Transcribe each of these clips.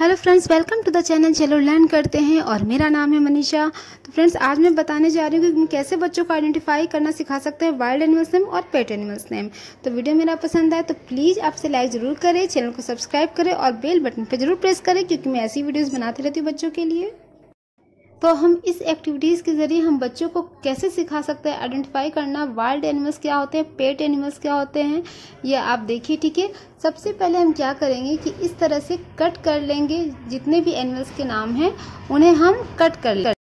Hello friends welcome to the channel चलो learn करते हैं और मेरा नाम है मनीषा। तो फ्रेंड्स आज मैं बताने जा रही हूँ कि कैसे बच्चों को आइडेंटिफाई करना सिखा सकते हैं वाइल्ड एनिमल्स नेम और पेट एनिमल्स नेम तो वीडियो मेरा पसंद आए तो प्लीज़ आपसे लाइक ज़रूर करें चैनल को सब्सक्राइब करें और बेल बटन पर ज़रूर प्रेस करें, क्योंकि मैं ऐसी वीडियोज़ बनाती रहती हूँ बच्चों के लिए। तो हम इस एक्टिविटीज़ के ज़रिए हम बच्चों को कैसे सिखा सकते हैं? आइडेंटिफाई करना वाइल्ड एनिमल्स क्या होते हैं पेट एनिमल्स क्या होते हैं, ये आप देखिए, ठीक है? सबसे पहले हम क्या करेंगे कि इस तरह से कट कर लेंगे, जितने भी एनिमल्स के नाम हैं, उन्हें हम कट कर लेंगे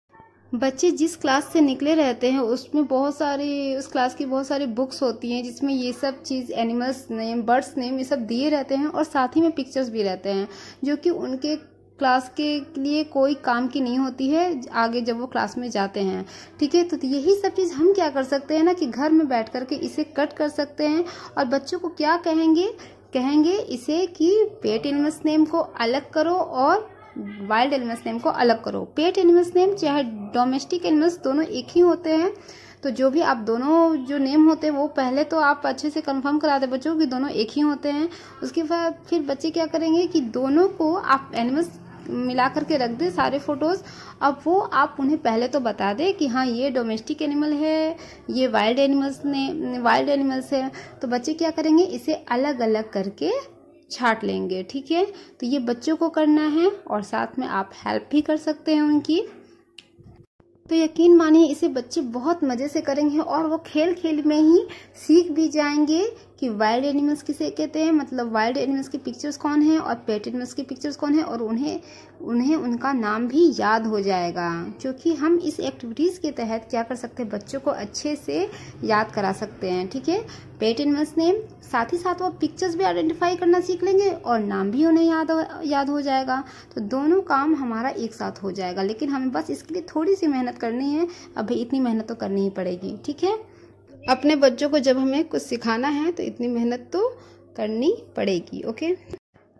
बच्चे जिस क्लास से निकले रहते हैं, उसमें बहुत सारी, उस क्लास की बहुत सारी बुक्स होती हैं, जिसमें ये सब चीज़ एनिमल्स नेम बर्ड्स नेम ये सब दिए रहते हैं और साथ ही में पिक्चर्स भी रहते हैं, जो कि उनके क्लास के लिए कोई काम की नहीं होती है, आगे जब वो क्लास में जाते हैं। ठीक है? तो यही सब चीज़ हम क्या कर सकते हैं ना कि घर में बैठ करके इसे कट कर सकते हैं और बच्चों को क्या कहेंगे? कहेंगे इसे कि पेट एनिमल्स नेम को अलग करो और वाइल्ड एनिमल्स नेम को अलग करो। पेट एनिमल्स नेम चाहे डोमेस्टिक एनिमल्स दोनों एक ही होते हैं तो जो भी आप दोनों जो नेम होते हैं, वो पहले तो आप अच्छे से कंफर्म करा दे बच्चों कि दोनों एक ही होते हैं। उसके बाद फिर बच्चे क्या करेंगे कि दोनों को आप एनिमल्स मिला करके रख दे सारे फ़ोटोज़ अब वो आप उन्हें पहले तो बता दे कि हाँ ये डोमेस्टिक एनिमल है, ये वाइल्ड एनिमल्स ने वाइल्ड एनिमल्स है। तो बच्चे क्या करेंगे? इसे अलग अलग करके छाट लेंगे, ठीक है? तो ये बच्चों को करना है और साथ में आप हेल्प भी कर सकते हैं उनकी। तो यकीन मानिए, इसे बच्चे बहुत मज़े से करेंगे और वो खेल खेल में ही सीख भी जाएँगे कि वाइल्ड एनिमल्स किसे कहते हैं? मतलब वाइल्ड एनिमल्स के पिक्चर्स कौन हैं और पेट एनिमल्स के पिक्चर्स कौन हैं? और उन्हें उन्हें उनका नाम भी याद हो जाएगा। क्योंकि हम इस एक्टिविटीज़ के तहत क्या कर सकते हैं? बच्चों को अच्छे से याद करा सकते हैं ठीक है? पेट एनिमल्स नेम साथ ही साथ वो पिक्चर्स भी आइडेंटिफाई करना सीख लेंगे और नाम भी उन्हें याद हो, याद हो जाएगा। तो दोनों काम हमारा एक साथ हो जाएगा। लेकिन हमें बस इसके लिए थोड़ी सी मेहनत करनी है। अभी इतनी मेहनत तो करनी ही पड़ेगी ठीक है? अपने बच्चों को जब हमें कुछ सिखाना है तो इतनी मेहनत तो करनी पड़ेगी, ओके?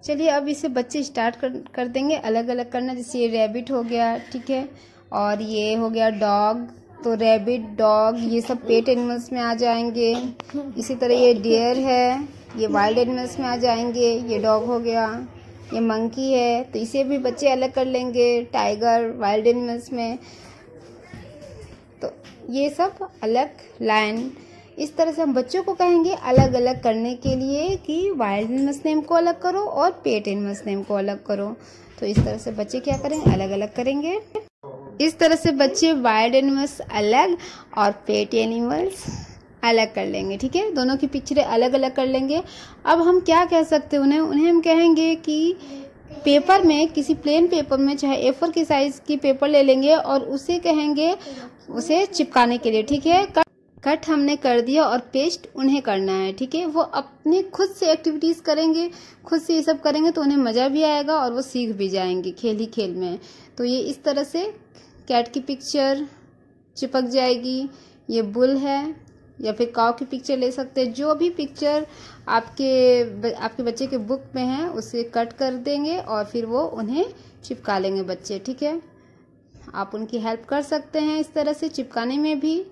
चलिए, अब इसे बच्चे स्टार्ट कर कर देंगे अलग अलग करना, जैसे ये रैबिट हो गया, ठीक है? और ये हो गया डॉग तो रैबिट डॉग ये सब पेट एनिमल्स में आ जाएँगे। इसी तरह ये डियर है, ये वाइल्ड एनिमल्स में आ जाएँगे, ये डॉग हो गया, ये मंकी है तो इसे भी बच्चे अलग कर लेंगे टाइगर वाइल्ड एनिमल्स में। ये सब अलग लाइन। इस तरह से हम बच्चों को कहेंगे अलग अलग करने के लिए कि वाइल्ड एनिमल्स नेम को अलग करो और पेट एनिमल्स नेम को अलग करो। तो इस तरह से बच्चे क्या करेंगे अलग अलग करेंगे। इस तरह से बच्चे वाइल्ड एनिमल्स अलग और पेट एनिमल्स अलग कर लेंगे, ठीक है? दोनों की पिक्चरें अलग अलग कर लेंगे। अब हम क्या कह सकते हैं उन्हें? उन्हें हम कहेंगे कि पेपर में, किसी प्लेन पेपर में, चाहे ए की साइज़ की पेपर ले लेंगे और उसे कहेंगे, उसे चिपकाने के लिए, ठीक है? कट हमने कर दिया और पेस्ट उन्हें करना है, ठीक है? वो अपने खुद से एक्टिविटीज़ करेंगे, खुद से ये सब करेंगे तो उन्हें मज़ा भी आएगा और वो सीख भी जाएँगे खेल ही खेल में। तो ये इस तरह से कैट की पिक्चर चिपक जाएगी, ये बुल है। या फिर काव की पिक्चर ले सकते हैं। जो भी पिक्चर आपके आपके बच्चे के बुक में है, उसे कट कर देंगे और फिर वो उन्हें चिपका लेंगे बच्चे, ठीक है? आप उनकी हेल्प कर सकते हैं इस तरह से चिपकाने में भी।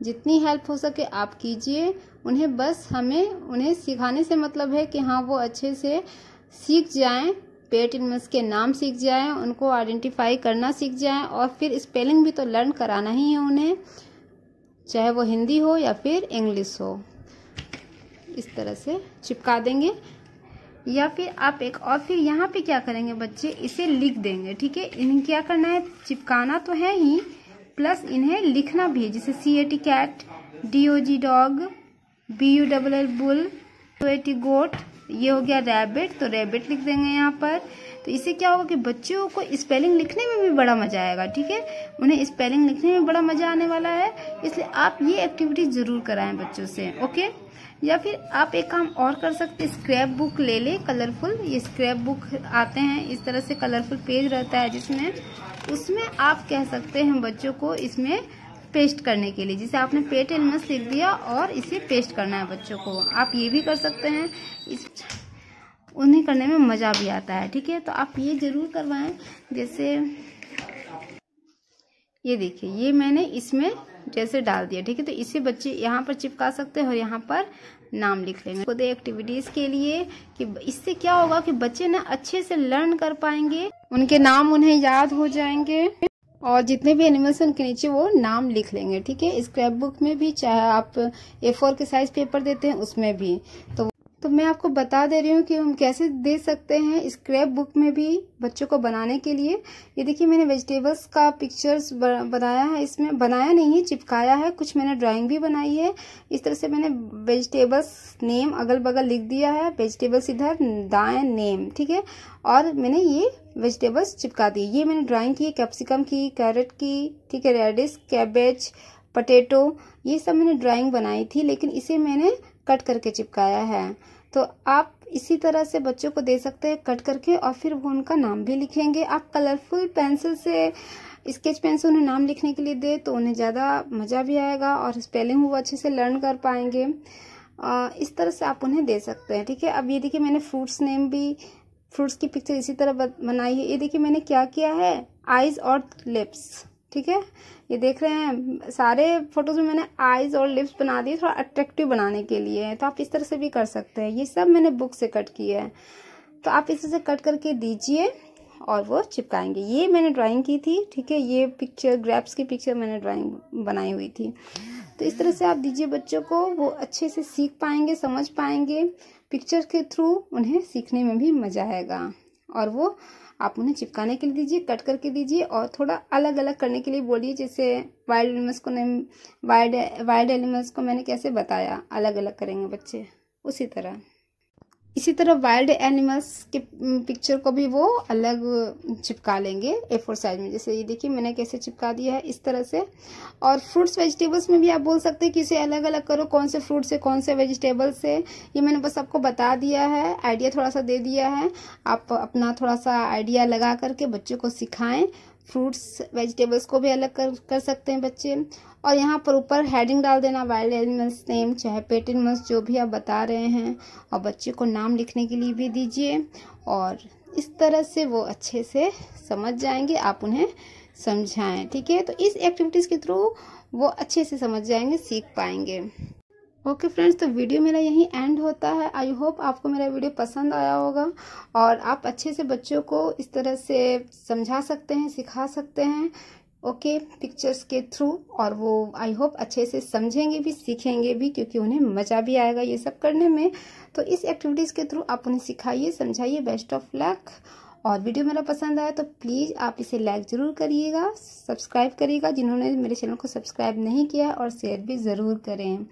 जितनी हेल्प हो सके आप कीजिए। उन्हें बस हमें, उन्हें सिखाने से मतलब है कि हाँ वो अच्छे से सीख जाएँ पेट इनमस के नाम सीख जाएँ, उनको आइडेंटिफाई करना सीख जाएँ और फिर स्पेलिंग भी तो लर्न कराना ही है उन्हें। चाहे वो हिंदी हो या फिर इंग्लिश हो। इस तरह से चिपका देंगे। या फिर आप एक और फिर यहाँ पे क्या करेंगे बच्चे? इसे लिख देंगे, ठीक है? इन्हें क्या करना है? चिपकाना तो है ही, प्लस इन्हें लिखना भी है। जैसे C A T cat D O G dog B U double L bull two A T goat ये हो गया रैबिट तो रैबिट लिख देंगे यहाँ पर। तो इससे क्या होगा कि बच्चों को स्पेलिंग लिखने में भी बड़ा मज़ा आएगा, ठीक है? उन्हें स्पेलिंग लिखने में बड़ा मज़ा आने वाला है, इसलिए आप ये एक्टिविटी ज़रूर कराएँ बच्चों से ओके या फिर आप एक काम और कर सकते स्क्रैप बुक ले ले कलरफुल ये स्क्रैप बुक आते हैं, इस तरह से कलरफुल पेज रहता है जिसमें, उसमें आप कह सकते हैं बच्चों को इसमें पेस्ट करने के लिए। जिसे आपने पेट एलमस लिख दिया और इसे पेस्ट करना है बच्चों को। आप ये भी कर सकते हैं। इस उन्हें करने में मज़ा भी आता है, ठीक है? तो आप ये ज़रूर करवाएँ। जैसे ये देखिए, ये मैंने इसमें जैसे डाल दिया, ठीक है? तो इसे बच्चे यहाँ पर चिपका सकते हैं और यहाँ पर नाम लिख लेंगे। खुद एक्टिविटीज़ के लिए कि इससे क्या होगा कि बच्चे ना अच्छे से लर्न कर पाएँगे। उनके नाम उन्हें याद हो जाएँगे। और जितने भी एनिमल्स हैं, उनके नीचे वो नाम लिख लेंगे, ठीक है? स्क्रैप बुक में भी चाहे आप ए फोर के साइज़ पेपर देते हैं, उसमें भी। तो तो मैं आपको बता दे रही हूँ कि हम कैसे दे सकते हैं स्क्रैप बुक में भी बच्चों को बनाने के लिए। ये देखिए, मैंने वेजिटेबल्स का पिक्चर्स बनाया है। इसमें बनाया नहीं है चिपकाया है। कुछ मैंने ड्राइंग भी बनाई है। इस तरह से मैंने वेजिटेबल्स नेम अगल बगल लिख दिया है। वेजिटेबल्स इधर, दाएँ नेम ठीक है? और मैंने ये वेजिटेबल्स चिपका दी। ये मैंने ड्राइंग की कैप्सिकम की कैरेट की, ठीक है? रेडिस कैबेज पटेटो ये सब मैंने ड्राइंग बनाई थी, लेकिन इसे मैंने कट करके चिपकाया है। तो आप इसी तरह से बच्चों को दे सकते हैं कट करके और फिर वो उनका नाम भी लिखेंगे। आप कलरफुल पेंसिल से स्केच पेन से उन्हें नाम लिखने के लिए दे तो उन्हें ज़्यादा मज़ा भी आएगा और स्पेलिंग वो अच्छे से लर्न कर पाएँगे। आ, इस तरह से आप उन्हें दे सकते हैं ठीक है? अब ये देखिए मैंने फ्रूट्स नेम भी फ्रूट्स की पिक्चर इसी तरह बनाई है। ये देखिए मैंने क्या किया है? आइज़ और लिप्स ठीक है? ये देख रहे हैं, सारे फ़ोटोज़ में मैंने आईज और लिप्स बना दिए, थोड़ा अट्रैक्टिव बनाने के लिए। तो आप इस तरह से भी कर सकते हैं। ये सब मैंने बुक से कट किया है। तो आप इस तरह से कट करके दीजिए और वो चिपकाएँगे। ये मैंने ड्राइंग की थी, ठीक है? ये पिक्चर ग्रैप्स की पिक्चर मैंने ड्राइंग बनाई हुई थी। तो इस तरह से आप दीजिए बच्चों को, वो अच्छे से सीख पाएँगे, समझ पाएँगे। पिक्चर के थ्रू उन्हें सीखने में भी मज़ा आएगा। और वो आप उन्हें चिपकाने के लिए दीजिए, कट करके दीजिए और थोड़ा अलग अलग करने के लिए बोलिए, जैसे वाइल्ड एनिमल्स को नहीं वाइल्ड वाइल्ड एनिमल्स को मैंने कैसे बताया? अलग अलग करेंगे बच्चे, उसी तरह। इसी तरह वाइल्ड एनिमल्स के पिक्चर को भी वो अलग चिपका लेंगे ए फोर साइज़ में। जैसे ये देखिए, मैंने कैसे चिपका दिया है इस तरह से। और फ्रूट्स वेजिटेबल्स में भी आप बोल सकते हैं कि इसे अलग अलग करो, कौन से फ्रूट से, कौन से वेजिटेबल्स से। ये मैंने बस आपको बता दिया है आइडिया थोड़ा सा दे दिया है। आप अपना थोड़ा सा आइडिया लगा करके बच्चों को सिखाएँ। फ्रूट्स वेजिटेबल्स को भी अलग कर कर सकते हैं बच्चे। और यहाँ पर ऊपर हेडिंग डाल देना वाइल्ड एनिमल्स नेम चाहे पेट एनिमल्स जो भी आप बता रहे हैं, और बच्चे को नाम लिखने के लिए भी दीजिए। और इस तरह से वो अच्छे से समझ जाएँगे, आप उन्हें समझाएँ, ठीक है? तो इस एक्टिविटीज़ के थ्रू वो अच्छे से समझ जाएँगे, सीख पाएँगे। ओके फ्रेंड्स तो वीडियो मेरा यहीं एंड होता है। आई होप आपको मेरा वीडियो पसंद आया होगा, और आप अच्छे से बच्चों को इस तरह से समझा सकते हैं, सिखा सकते हैं। ओके पिक्चर्स के थ्रू और वो आई होप अच्छे से समझेंगे भी, सीखेंगे भी, क्योंकि उन्हें मज़ा भी आएगा ये सब करने में। तो इस एक्टिविटीज़ के थ्रू आप उन्हें सिखाइए, समझाइए बेस्ट ऑफ़ लक और वीडियो मेरा पसंद आया तो प्लीज़ आप इसे लाइक ज़रूर करिएगा सब्सक्राइब करिएगा। जिन्होंने मेरे चैनल को सब्सक्राइब नहीं किया और शेयर भी ज़रूर करें।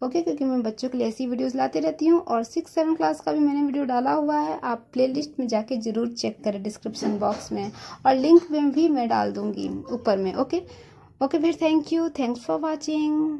ओके क्योंकि मैं बच्चों के लिए ऐसी वीडियोस लाते रहती हूँ और सिक्स सेवन क्लास का भी मैंने वीडियो डाला हुआ है। आप प्लेलिस्ट में जाके ज़रूर चेक करें डिस्क्रिप्शन बॉक्स में और लिंक में भी मैं डाल दूँगी ऊपर में ओके ओके फिर thank you thanks for watching